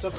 So